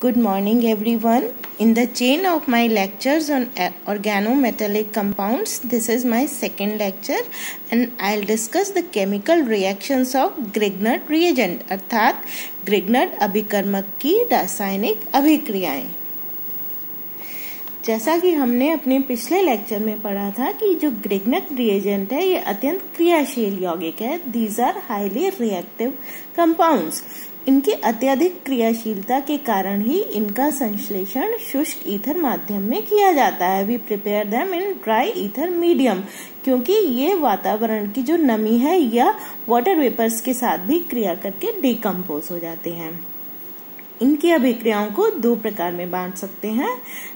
Good morning, everyone. In the chain of my lectures on organometallic compounds, this is my second lecture and I'll discuss the chemical reactions of Grignard reagent अर्थात ग्रिग्नड अभिकर्मक की रासायनिक अभिक्रियाएं जैसा कि हमने अपने पिछले लेक्चर में पढ़ा था कि जो ग्रिग्नट रिएजेंट है, ये अत्यंत क्रियाशील यौगिक है। These are highly reactive compounds इनकी अत्यधिक क्रियाशीलता के कारण ही इनका संश्लेषण शुष्क ईथर माध्यम में किया जाता है। We prepare them in dry ether medium क्योंकि ये वातावरण की जो नमी है या वाटर वेपर्स के साथ भी क्रिया करके डिकम्पोज हो जाते हैं। इनकी अभिक्रियाओं को दो प्रकार में बांट सकते हैं।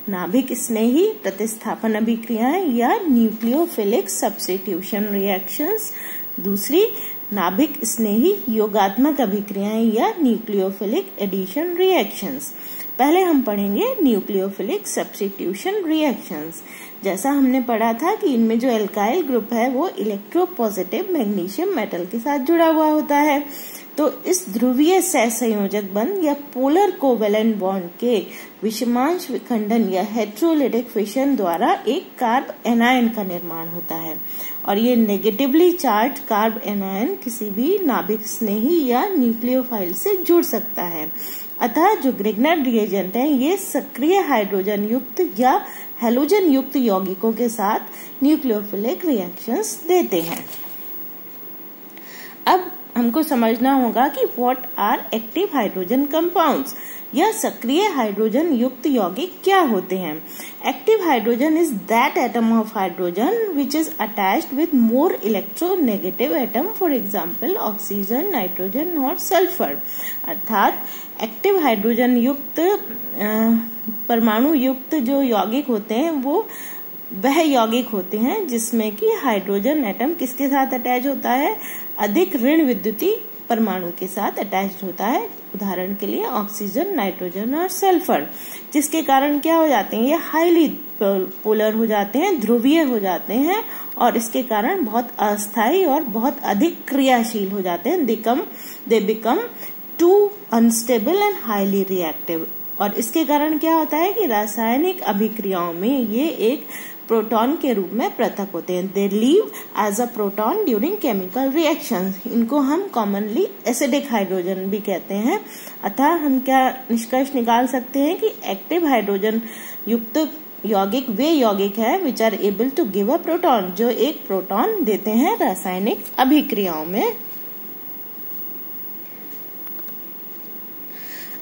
नाभिक स्नेही प्रतिस्थापन अभिक्रियाएँ या न्यूक्लियोफिलिक सब्सिट्यूशन रिएक्शंस दूसरी, नाभिक स्नेही योगात्मक अभिक्रियाएँ या न्यूक्लियोफिलिक एडिशन रिएक्शंस पहले हम पढ़ेंगे न्यूक्लियोफिलिक सब्सिट्यूशन रिएक्शंस जैसा हमने पढ़ा था कि इनमें जो एल्काइल ग्रुप है, वो इलेक्ट्रोपॉजिटिव मैग्नीशियम मेटल के साथ जुड़ा हुआ होता है। तो इस ध्रुवीय सह संयोजक बंध या पोलर कोवेलेंट बॉन्ड के विषमांश विखंडन या हेट्रोलिटिक फिशन द्वारा एक कार्ब एनायन का निर्माण होता है। और ये नेगेटिवली चार्ज कार्ब एनायन किसी भी नाभिक स्नेही या न्यूक्लियोफाइल से जुड़ सकता है। अतः जो ग्रिग्नर रिएजेंट है, ये सक्रिय हाइड्रोजन युक्त या हेलोजन युक्त यौगिकों के साथ न्यूक्लियोफिलिक रिएक्शंस देते हैं। अब हमको समझना होगा कि what are active hydrogen compounds या सक्रिय हाइड्रोजन युक्त यौगिक क्या होते हैं? Active hydrogen is that atom of hydrogen which is attached with more electronegative atom for example oxygen nitrogen और सल्फ़र अर्थात एक्टिव हाइड्रोजन युक्त परमाणु युक्त जो यौगिक होते हैं, वो वह यौगिक होते हैं जिसमें कि हाइड्रोजन एटम किसके साथ अटैच होता है? अधिक ऋण विद्युती परमाणु के साथ अटैच होता है। उदाहरण के लिए ऑक्सीजन नाइट्रोजन और सल्फ़र जिसके कारण क्या हो जाते हैं? ये हाईली पोलर हो जाते हैं, ध्रुवीय हो जाते हैं और इसके कारण बहुत अस्थायी और बहुत अधिक क्रियाशील हो जाते हैं। दिकम they become too unstable and highly reactive और इसके कारण क्या होता है कि रासायनिक अभिक्रियाओं में ये एक प्रोटॉन के रूप में पृथक होते हैं। They leave as a proton during chemical reaction इनको हम कॉमनली एसिडिक हाइड्रोजन भी कहते हैं। अतः हम क्या निष्कर्ष निकाल सकते हैं कि एक्टिव हाइड्रोजन युक्त यौगिक वे यौगिक है which are able to give a proton जो एक प्रोटॉन देते हैं रासायनिक अभिक्रियाओं में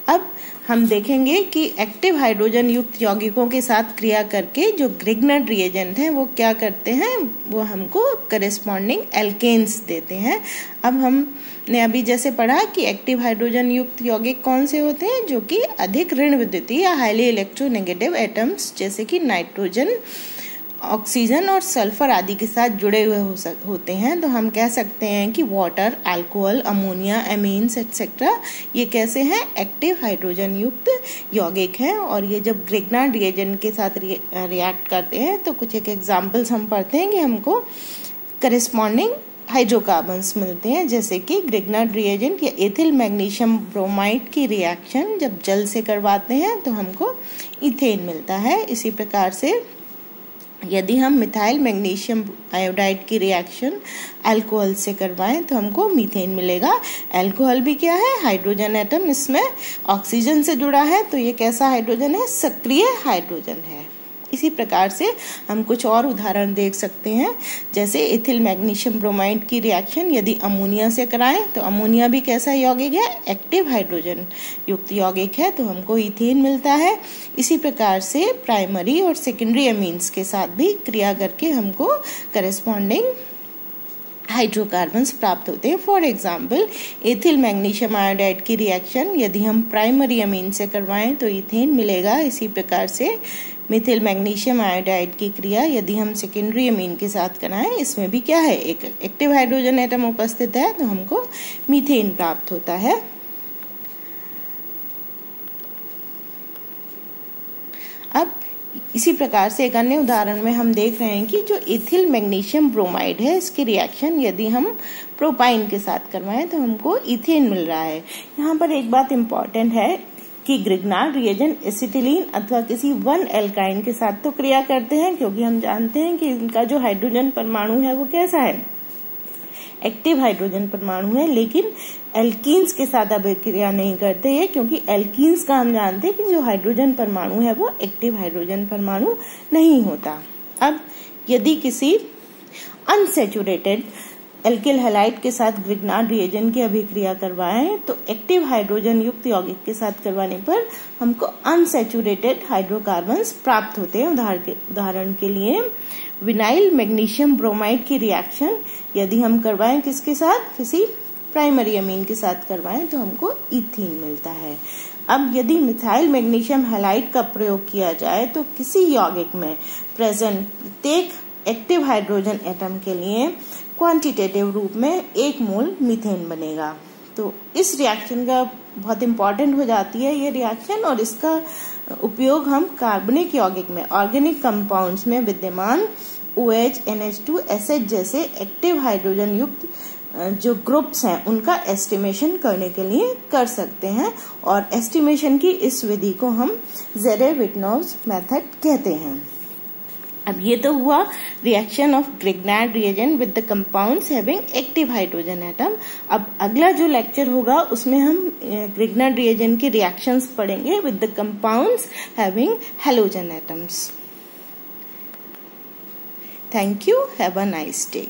अब हम देखेंगे कि एक्टिव हाइड्रोजन युक्त यौगिकों के साथ क्रिया करके जो ग्रिग्नड रिएजेंट हैं, वो क्या करते हैं? वो हमको करेस्पॉन्डिंग एल्केन्स देते हैं। अब हमने अभी जैसे पढ़ा कि एक्टिव हाइड्रोजन युक्त यौगिक कौन से होते हैं? जो कि अधिक ऋण विद्युतीय या हाईली इलेक्ट्रोनेगेटिव एटम्स जैसे कि नाइट्रोजन ऑक्सीजन और सल्फ़र आदि के साथ जुड़े हुए हो सक, होते हैं तो हम कह सकते हैं कि water alcohol ammonia amines etcetera ये कैसे हैं? एक्टिव हाइड्रोजन युक्त यौगिक हैं और ये जब ग्रिग्नाड रिएजेंट के साथ रिएक्ट करते हैं तो कुछ एक एग्जाम्पल्स हम पढ़ते हैं कि हमको करेस्पॉन्डिंग हाइड्रोकार्बन्स मिलते हैं जैसे कि ग्रिग्नाड रिएजेंट या एथिल मैग्नीशियम ब्रोमाइड की रिएक्शन जब जल से करवाते हैं तो हमको इथेन मिलता है। इसी प्रकार से यदि हम मिथाइल मैग्नीशियम आयोडाइड की रिएक्शन अल्कोहल से करवाएँ तो हमको मीथेन मिलेगा। अल्कोहल भी क्या है? हाइड्रोजन एटम इसमें ऑक्सीजन से जुड़ा है। तो ये कैसा हाइड्रोजन है? सक्रिय हाइड्रोजन है। इसी प्रकार से हम कुछ और उदाहरण देख सकते हैं। जैसे इथिल मैग्नीशियम ब्रोमाइड की रिएक्शन यदि अमोनिया से कराएँ तो अमोनिया भी कैसा यौगिक है? एक्टिव हाइड्रोजन युक्त यौगिक है तो हमको इथेन मिलता है। इसी प्रकार से प्राइमरी और सेकेंडरी अमीन्स के साथ भी क्रिया करके हमको करेस्पॉन्डिंग हाइड्रोकार्बन्स प्राप्त होते हैं। For example ethyl magnesium iodide की रिएक्शन यदि हम प्राइमरी अमीन से करवाएँ तो इथेन मिलेगा। इसी प्रकार से मिथिल मैग्नीशियम आयोडाइड की क्रिया यदि हम सेकेंडरी अमीन के साथ कराएँ, इसमें भी क्या है? एक एक्टिव हाइड्रोजन एटम उपस्थित है तो हमको मीथेन प्राप्त होता है। अब इसी प्रकार से एक अन्य उदाहरण में हम देख रहे हैं कि जो इथिल मैग्नीशियम ब्रोमाइड है, इसकी रिएक्शन यदि हम प्रोपाइन के साथ करवाएँ तो हमको इथेन मिल रहा है। यहाँ पर एक बात इंपॉर्टेंट है कि ग्रिग्नार्ड रिएजन एसिटिलीन अथवा किसी वन एल्काइन के साथ तो क्रिया करते हैं, क्योंकि हम जानते हैं कि इनका जो हाइड्रोजन परमाणु है वो कैसा है। एक्टिव हाइड्रोजन परमाणु है, लेकिन एल्कीन्स के साथ अभिक्रिया नहीं करते ये, क्योंकि एल्कीन्स का हम जानते हैं कि जो हाइड्रोजन परमाणु है वो एक्टिव हाइड्रोजन परमाणु नहीं होता। अब यदि किसी अनसेचुरेटेड एल्किल हेलाइट के साथ ग्रिग्नार्ड रिएजन की अभिक्रिया करवाएँ तो एक्टिव हाइड्रोजन युक्त यौगिक के साथ करवाने पर हमको अनसेचुरेटेड हाइड्रोकार्बन प्राप्त होते हैं। उदाहरण के लिए विनाइल मैग्नीशियम ब्रोमाइड की रिएक्शन यदि हम करवाएँ किसके साथ? किसी प्राइमरी अमीन के साथ करवाएँ तो हमको इथीन मिलता है। अब यदि मिथाइल मैग्नीशियम हेलाइट का प्रयोग किया जाए तो किसी यौगिक में प्रेजेंट प्रत्येक एक्टिव हाइड्रोजन एटम के लिए क्वांटिटेटिव रूप में एक मोल मीथेन बनेगा। तो इस रिएक्शन का बहुत इंपॉर्टेंट हो जाती है ये रिएक्शन और इसका उपयोग हम कार्बनिक यौगिक में ऑर्गेनिक कंपाउंड्स में विद्यमान O H N H two S H जैसे एक्टिव हाइड्रोजन युक्त जो ग्रुप्स हैं, उनका एस्टिमेशन करने के लिए कर सकते हैं और एस्टिमेशन की इस विधि को हम जेरे विटनोव मेथड कहते हैं। अब ये तो हुआ reaction of Grignard reagent with the compounds having active hydrogen atom अब अगला जो लेक्चर होगा, उसमें हम ग्रिग्नाड रिएजन के रिएक्शंस पढ़ेंगे with the compounds having halogen atoms thank you have a nice day